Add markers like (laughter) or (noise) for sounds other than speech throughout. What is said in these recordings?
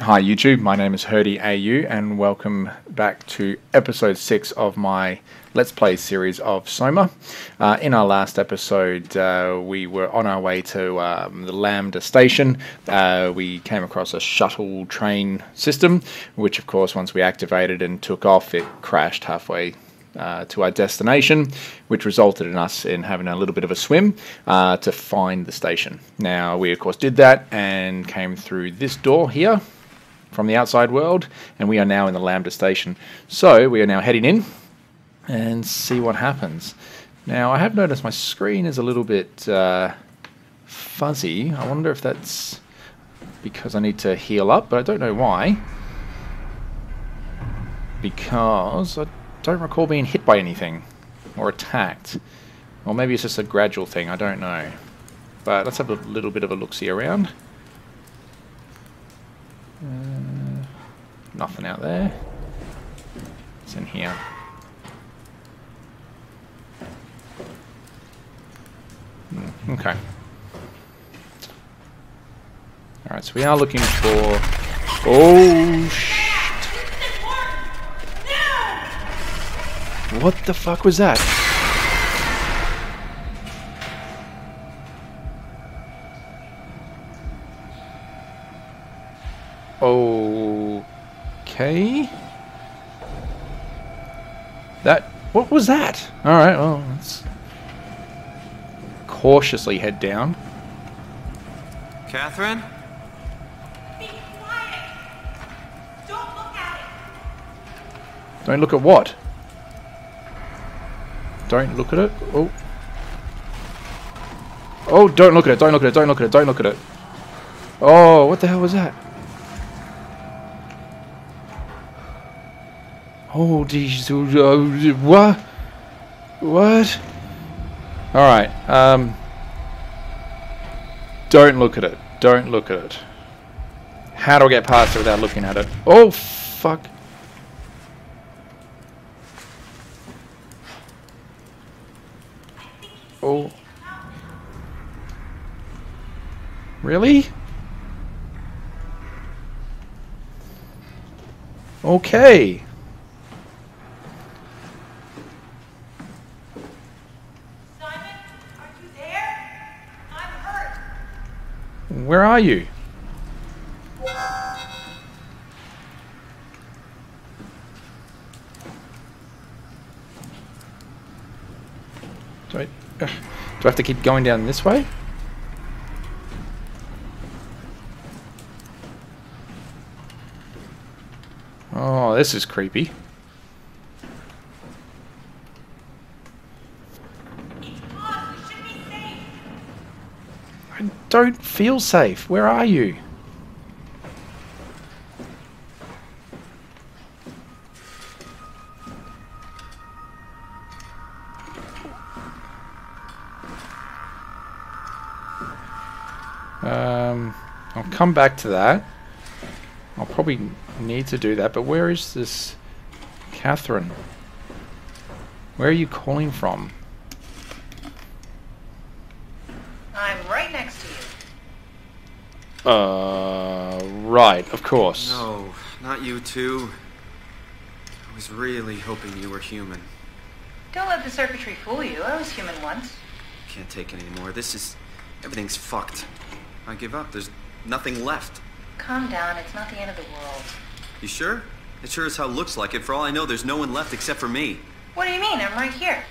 Hi YouTube, my name is Herdy AU and welcome back to episode 6 of my Let's Play series of Soma. Uh, in our last episode uh, we were on our way to um, the Lambda station. Uh, we came across a shuttle train system which of course once we activated and took off it crashed halfway uh, to our destination, which resulted in us in having a little bit of a swim uh, to find the station. Now, we of course did that and came through this door here from the outside world, and we are now in the Lambda station. So, we are now heading in and see what happens. Now, I have noticed my screen is a little bit uh, fuzzy. I wonder if that's because I need to heal up, but I don't know why. Because I don't recall being hit by anything or attacked. Or maybe it's just a gradual thing, I don't know. But let's have a little bit of a look-see around. Nothing out there. It's in here. Hmm, okay. Alright, so we are looking for... Oh, shit. What the fuck was that? That... What was that? Alright, well, let's cautiously head down. Catherine? Be quiet! Don't look at it! Don't look at what? Don't look at it? Oh. Oh, don't look at it, don't look at it, don't look at it, don't look at it. Oh, what the hell was that? Oh, geez, uh, what? What? Alright, um... Don't look at it. Don't look at it. How do I get past it without looking at it? Oh, fuck. Oh. Really? Okay. Simon, are you there? I'm hurt. Where are you? Do I, uh, do I have to keep going down this way? Oh, this is creepy. Don't feel safe. Where are you? Um, I'll come back to that. I'll probably need to do that, but where is this Catherine? Where are you calling from? I'm right next to you. Uh, right, of course. No, not you too. I was really hoping you were human. Don't let the circuitry fool you. I was human once. Can't take it anymore. This is. Everything's fucked. I give up. There's nothing left. Calm down. It's not the end of the world. You sure? It sure as hell looks like it. For all I know, there's no one left except for me. What do you mean? I'm right here.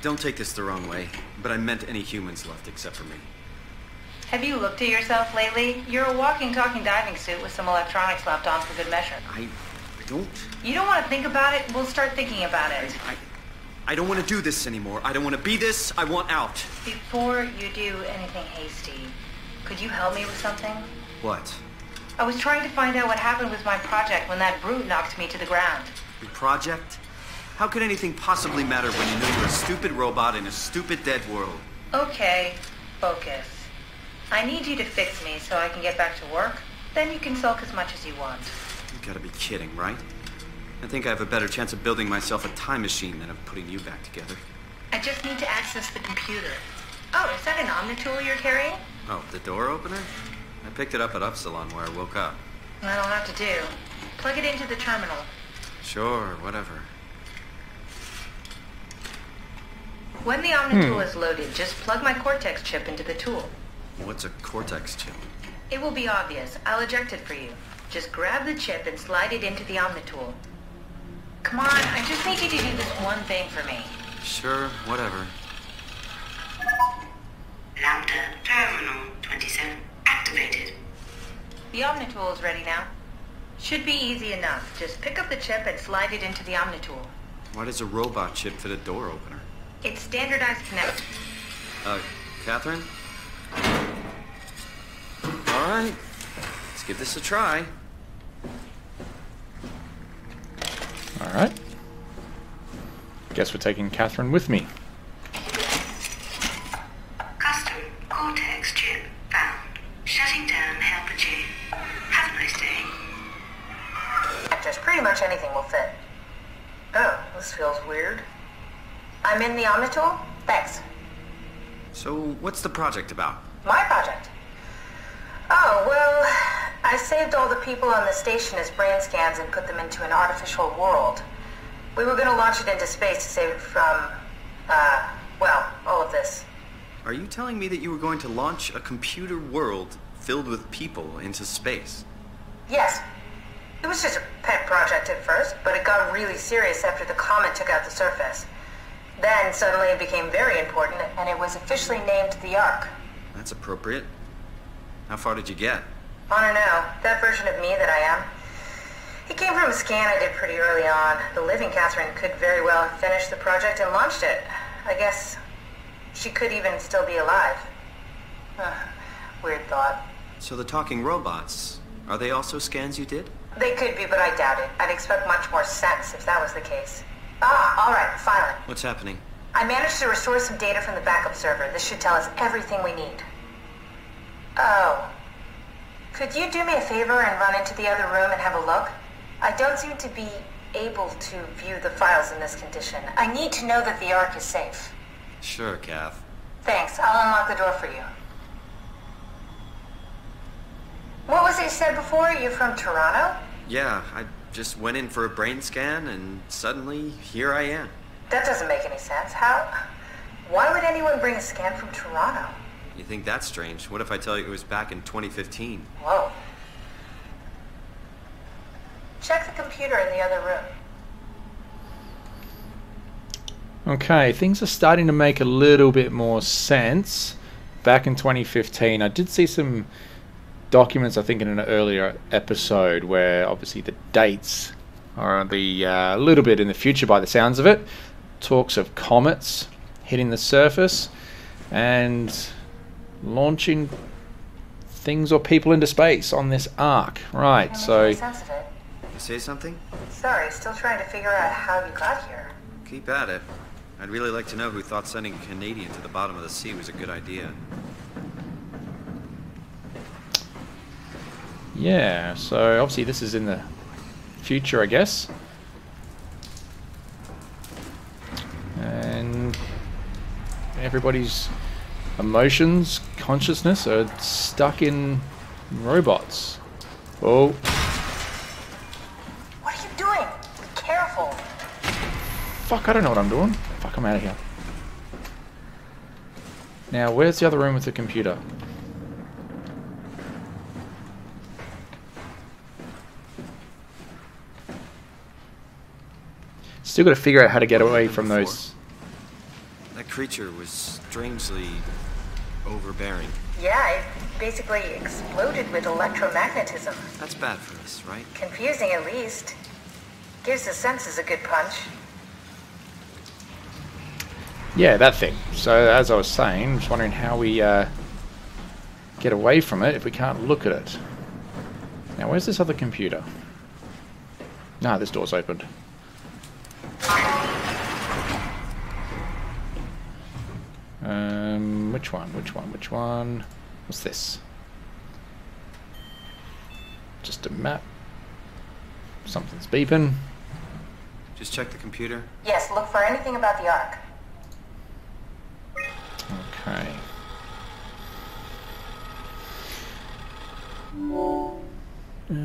Don't take this the wrong way, but I meant any humans left except for me. Have you looked at yourself lately? You're a walking, talking diving suit with some electronics slapped on for good measure. I. I don't. You don't want to think about it? We'll start thinking about it. I. I don't want to do this anymore. I don't want to be this. I want out. Before you do anything hasty, could you help me with something? What? I was trying to find out what happened with my project when that brute knocked me to the ground. Your project? How could anything possibly matter when you know you're a stupid robot in a stupid dead world? Okay, focus. I need you to fix me so I can get back to work. Then you can sulk as much as you want. You gotta be kidding, right? I think I have a better chance of building myself a time machine than of putting you back together. I just need to access the computer. Oh, is that an Omnitool you're carrying? Oh, the door opener? I picked it up at Upsilon where I woke up. That'll have to do. Plug it into the terminal. Sure, whatever. When the Omnitool hmm. is loaded, just plug my Cortex chip into the tool. What's a Cortex chip? It will be obvious. I'll eject it for you. Just grab the chip and slide it into the Omnitool. Come on, I just need you to do this one thing for me. Sure, whatever. Lambda Terminal 27 activated. The Omnitool is ready now. Should be easy enough. Just pick up the chip and slide it into the Omnitool. Why does a robot chip fit a door opener? It's standardized connect. Uh, Catherine? Alright, let's give this a try. All right. Guess we're taking Catherine with me. Custom Cortex chip found. Shutting down helper chain. Have a nice day. Just pretty much anything will fit. Oh, this feels weird. I'm in the Omnitool? Thanks. So, what's the project about? My project. Oh, well, I saved all the people on the station as brain scans and put them into an artificial world. We were going to launch it into space to save it from, uh, well, all of this. Are you telling me that you were going to launch a computer world filled with people into space? Yes. It was just a pet project at first, but it got really serious after the comet took out the surface. Then suddenly it became very important, and it was officially named the Ark. That's appropriate. How far did you get? I don't know. That version of me that I am. It came from a scan I did pretty early on. The living Catherine could very well have finished the project and launched it. I guess she could even still be alive. Weird thought. So the talking robots, are they also scans you did? They could be, but I doubt it. I'd expect much more sense if that was the case. Ah, all right, finally. What's happening? I managed to restore some data from the backup server. This should tell us everything we need. Could you do me a favor and run into the other room and have a look? I don't seem to be able to view the files in this condition. I need to know that the Ark is safe. Sure, Kath. Thanks. I'll unlock the door for you. What was it you said before? You're from Toronto? Yeah, I just went in for a brain scan and suddenly here I am. That doesn't make any sense. How? Why would anyone bring a scan from Toronto? You think that's strange? What if I tell you it was back in 2015? Whoa. Check the computer in the other room. Okay, things are starting to make a little bit more sense. Back in 2015, I did see some documents, I think, in an earlier episode where obviously the dates are the uh, a little bit in the future by the sounds of it. Talks of comets hitting the surface and launching things or people into space on this Ark. Right, so makes sense of it. You say something? Sorry, still trying to figure out how you got here. Keep at it. I'd really like to know who thought sending a Canadian to the bottom of the sea was a good idea. yeah, so obviously this is in the future, I guess. And everybody's emotions, consciousness are stuck in robots. Oh, What are you doing? Be careful. fuck, I don't know what I'm doing. Fuck, I'm out of here. Now, where's the other room with the computer? Still got to figure out how to get away from those. That creature was strangely overbearing. Yeah, it basically exploded with electromagnetism. That's bad for us, right? Confusing at least. Gives the senses a good punch. Yeah, that thing. So, as I was saying, I'm just wondering how we uh, get away from it if we can't look at it. Now, where's this other computer? Nah, this door's opened. Um, which one? Which one? Which one? What's this? Just a map. Something's beeping. Just check the computer. Yes, look for anything about the Ark. Okay. Uh,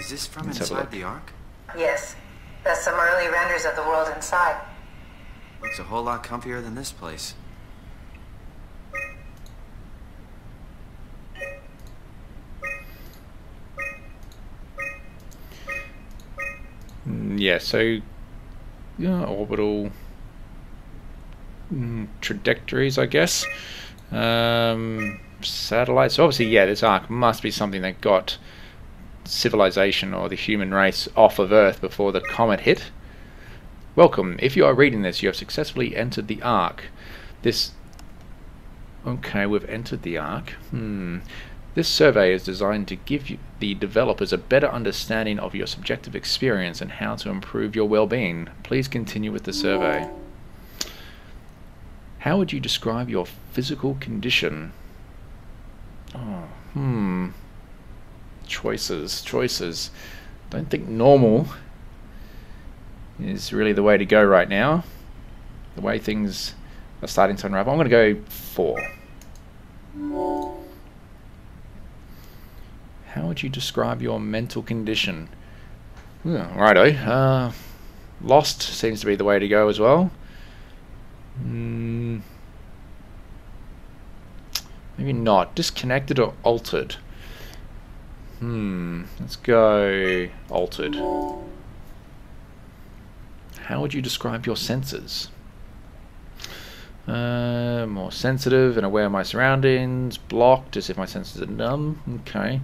Is this from Let's have a inside the Ark? Yes. That's some early renders of the world inside. Looks a whole lot comfier than this place. Mm, Yeah, so yeah, orbital mm, trajectories, I guess. Um, satellites. So obviously, yeah, this Ark must be something that got civilization or the human race off of Earth before the comet hit. Welcome. If you are reading this, you have successfully entered the Ark. This. Okay, we've entered the Ark. Hmm. This survey is designed to give you, the developers a better understanding of your subjective experience and how to improve your well-being. Please continue with the survey. How would you describe your physical condition? Oh, hmm. Choices, choices. Don't think normal is really the way to go right now. The way things are starting to unravel. I'm going to go four. Would you describe your mental condition? Yeah, righto. Uh, lost seems to be the way to go as well. Mm, maybe not. Disconnected or altered? Hmm. Let's go altered. How would you describe your senses? Uh, more sensitive and aware of my surroundings. Blocked, as if my senses are numb. Okay.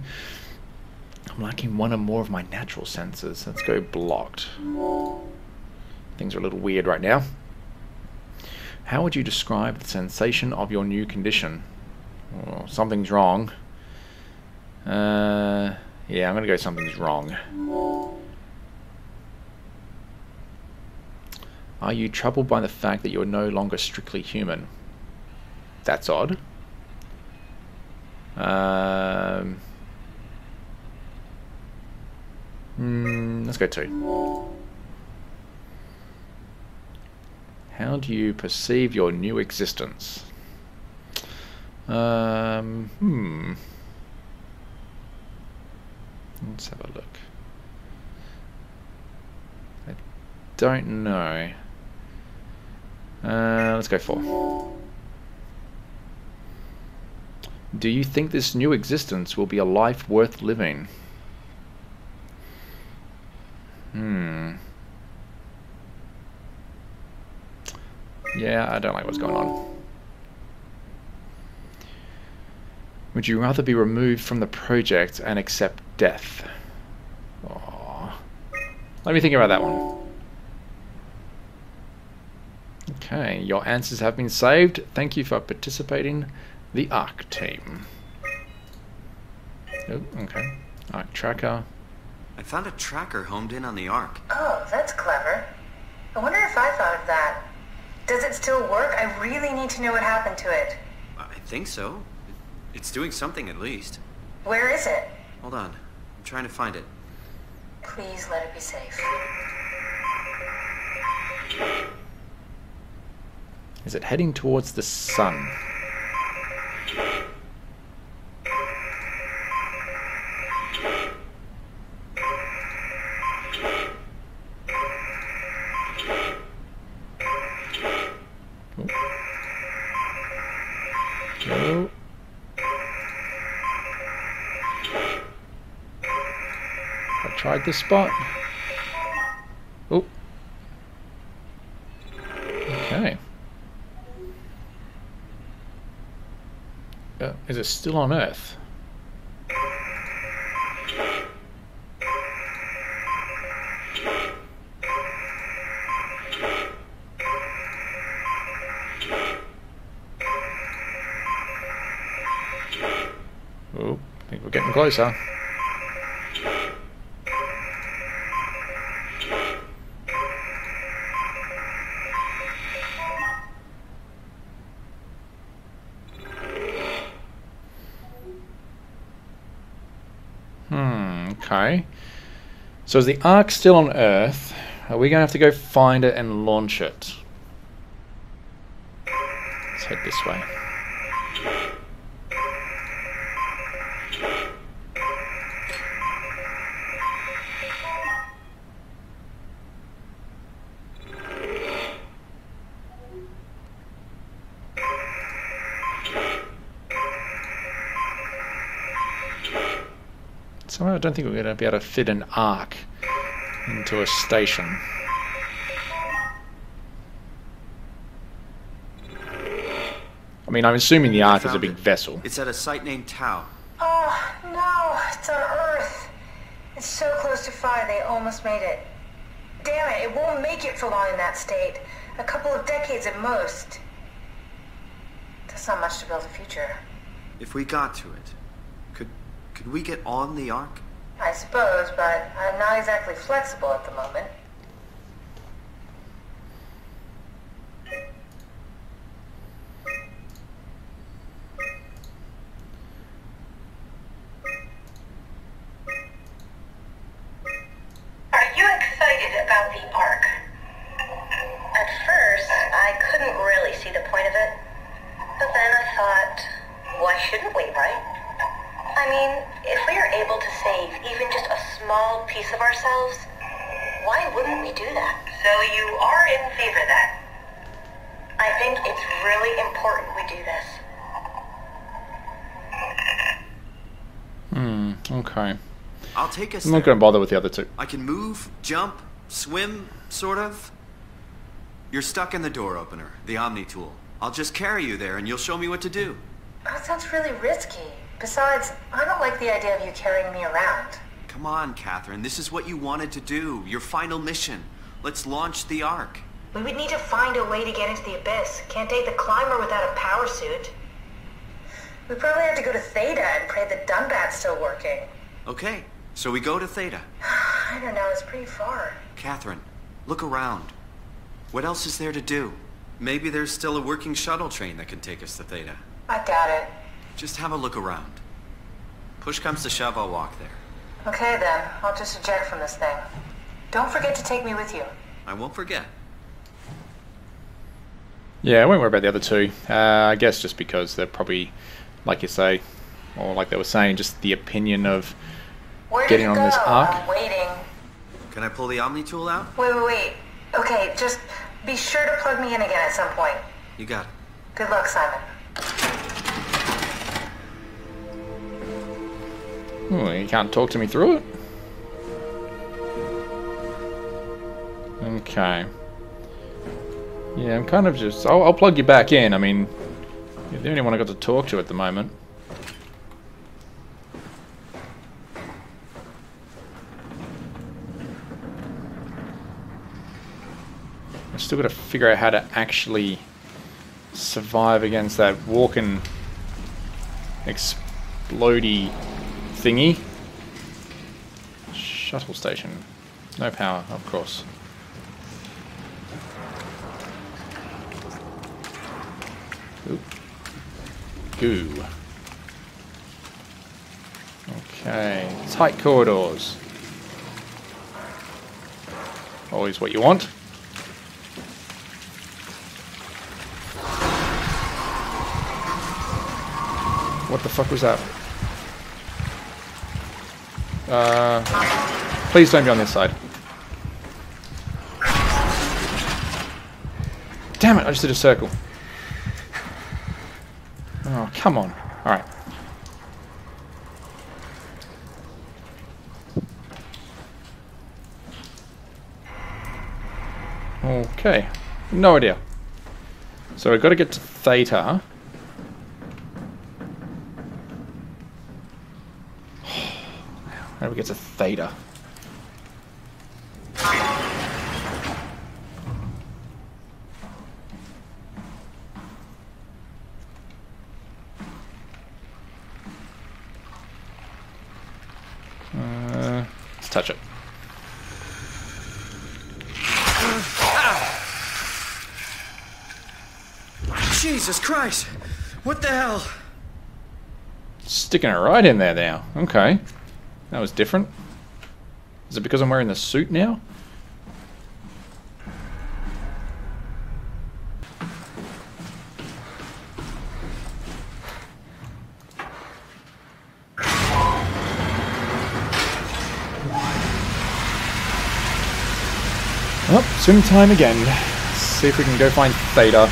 I'm lacking one or more of my natural senses. Let's go blocked. Things are a little weird right now. How would you describe the sensation of your new condition? Oh, something's wrong. Uh, yeah, I'm going to go something's wrong. Are you troubled by the fact that you are no longer strictly human? That's odd. Um, let's go two. How do you perceive your new existence? Um, hmm. Let's have a look. I don't know. Uh, let's go four. Do you think this new existence will be a life worth living? Hmm. Yeah, I don't like what's going on. Would you rather be removed from the project and accept death? Aw. Let me think about that one. Okay, your answers have been saved. Thank you for participating. The ARC team. Oh, okay. ARC tracker. I found a tracker homed in on the Ark. Oh, that's clever. I wonder if I thought of that. Does it still work? I really need to know what happened to it. I think so. It's doing something at least. Where is it? Hold on. I'm trying to find it. Please let it be safe. Is it heading towards the sun? This spot. Oh. Okay. Uh, is it still on Earth? Oh, I think we're getting closer. So is the Ark still on Earth? Are we going to have to go find it and launch it? Let's head this way. So I don't think we're going to be able to fit an arc into a station. I mean, I'm assuming the Ark is a big it. vessel. It's at a site named Tau. Oh, no, it's on Earth. It's so close to Phi, they almost made it. Damn it, it won't make it for long in that state. A couple of decades at most. That's not much to build a future. If we got to it, could could we get on the Ark? I suppose, but I'm not exactly flexible at the moment. Are you excited about the Ark? I mean, if we are able to save even just a small piece of ourselves, why wouldn't we do that? So you are in favor then? I think it's really important we do this. Hmm, okay. I'll take us I'm not going to bother with the other two. I can move, jump, swim, sort of. You're stuck in the door opener, the Omni tool. I'll just carry you there and you'll show me what to do. That sounds really risky. Besides, I don't like the idea of you carrying me around. Come on, Catherine. This is what you wanted to do. Your final mission. Let's launch the Ark. We would need to find a way to get into the abyss. Can't take the climber without a power suit. We probably have to go to Theta and pray the Dunbat's still working. Okay, so we go to Theta. (sighs) I don't know, it's pretty far. Catherine, look around. What else is there to do? Maybe there's still a working shuttle train that can take us to Theta. I doubt it. Just have a look around. Push comes to shove, I'll walk there. Okay then, I'll just eject from this thing. Don't forget to take me with you. I won't forget. Yeah, I won't worry about the other two. Uh, I guess just because they're probably, like you say, or like they were saying, just the opinion of Where Getting did you on this go? arc? I'm waiting. Can I pull the Omni tool out? Wait, wait, wait. Okay, just be sure to plug me in again at some point. You got it. Good luck, Simon. You can't talk to me through it? Okay. Yeah, I'm kind of just... I'll, I'll plug you back in. I mean, you're the only one I got to talk to at the moment. I've still got to figure out how to actually survive against that walking explodey thingy. Shuttle station. No power, of course. Oop. Goo. Okay. Tight corridors. Always what you want. What the fuck was that? Uh, please don't be on this side. Damn it, I just did a circle. Oh, come on. Alright. Okay. No idea. So we've got to get to Theta. How do we get to Theta? Uh, let's touch it. Jesus Christ! What the hell? Sticking it right in there now. Okay. That was different. Is it because I'm wearing the suit now? Oh, swim time again. See if we can go find Theta.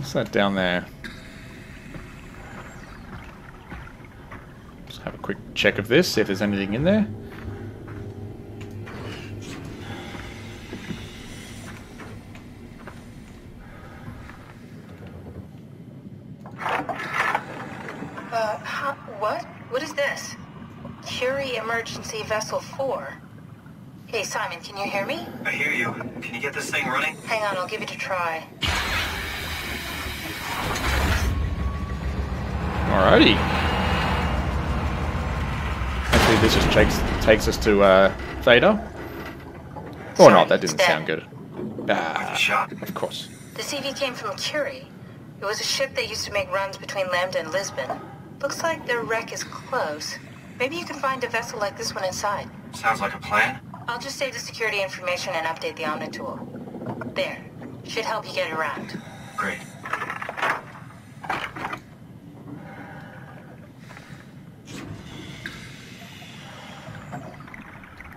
What's that down there? Just have a quick check of this, see if there's anything in there. Uh, huh, what? What is this? Curie Emergency Vessel 4. Hey, Simon, can you hear me? I hear you. Can you get this thing running? Hang on, I'll give it a try. Alrighty. Actually, this just takes takes us to uh, Theta. Or not, that didn't sound good. Ah, shot. of course. The CV came from Curie. It was a ship that used to make runs between Lambda and Lisbon. Looks like their wreck is close. Maybe you can find a vessel like this one inside. Sounds like a plan. I'll just save the security information and update the Omnitool. There. Should help you get around. Great.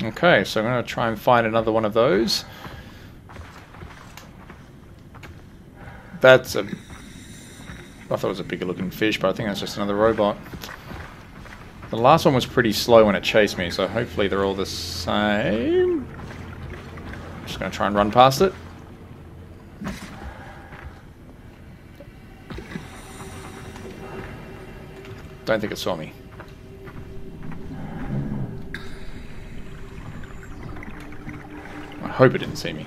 Okay, so I'm going to try and find another one of those. That's a... I thought it was a bigger looking fish, but I think that's just another robot. The last one was pretty slow when it chased me, so hopefully they're all the same. Just going to try and run past it. Don't think it saw me. I hope it didn't see me.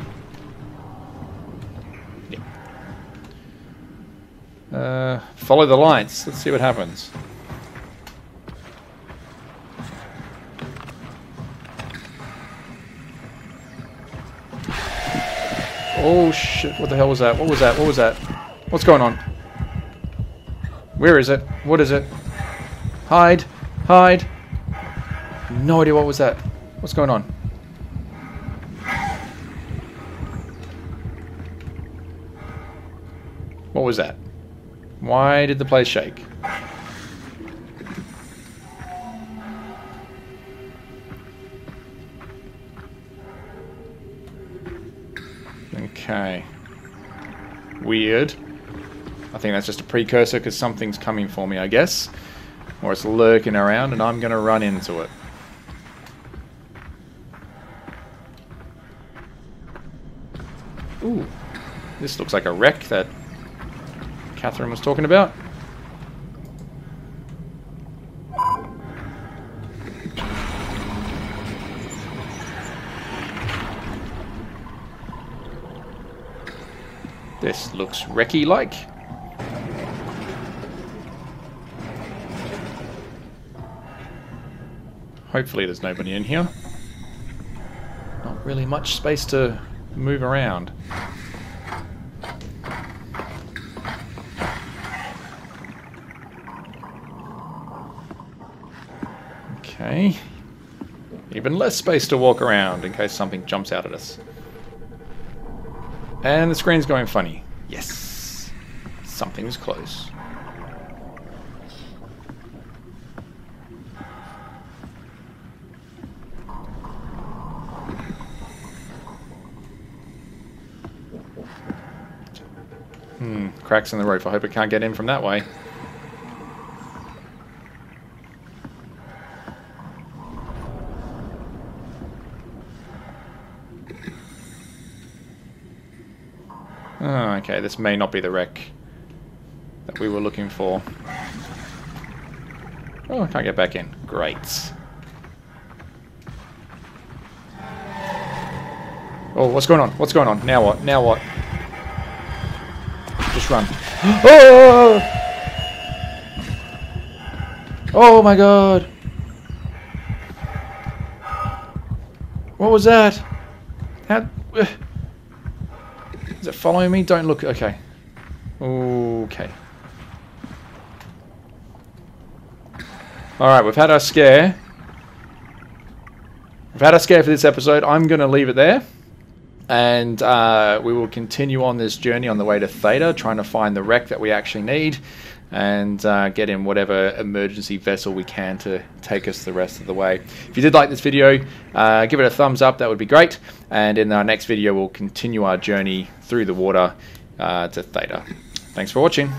Uh, follow the lights. Let's see what happens. Oh shit, what the hell was that? What was that? What was that? What's going on? Where is it? What is it? Hide! Hide! No idea what was that. What's going on? Was that? Why did the place shake? Okay. Weird. I think that's just a precursor because something's coming for me, I guess. Or it's lurking around and I'm going to run into it. Ooh. This looks like a wreck that Catherine was talking about. This looks wrecky-like. Hopefully there's nobody in here. Not really much space to move around. Okay. Even less space to walk around in case something jumps out at us. And the screen's going funny. Yes. Something's close. Hmm, cracks in the roof. I hope it can't get in from that way. Oh, okay, this may not be the wreck that we were looking for. Oh, I can't get back in. Great. Oh, what's going on? What's going on? Now what? Now what? Just run. (gasps) Oh! Oh my god! What was that? How... Uh, Is it following me? Don't look. Okay. Okay. Alright, we've had our scare. We've had our scare for this episode. I'm going to leave it there. And uh, we will continue on this journey on the way to Theta, trying to find the wreck that we actually need and uh, get in whatever emergency vessel we can to take us the rest of the way. If you did like this video, uh, give it a thumbs up, that would be great. And in our next video, we'll continue our journey through the water uh, to Theta. Thanks for watching.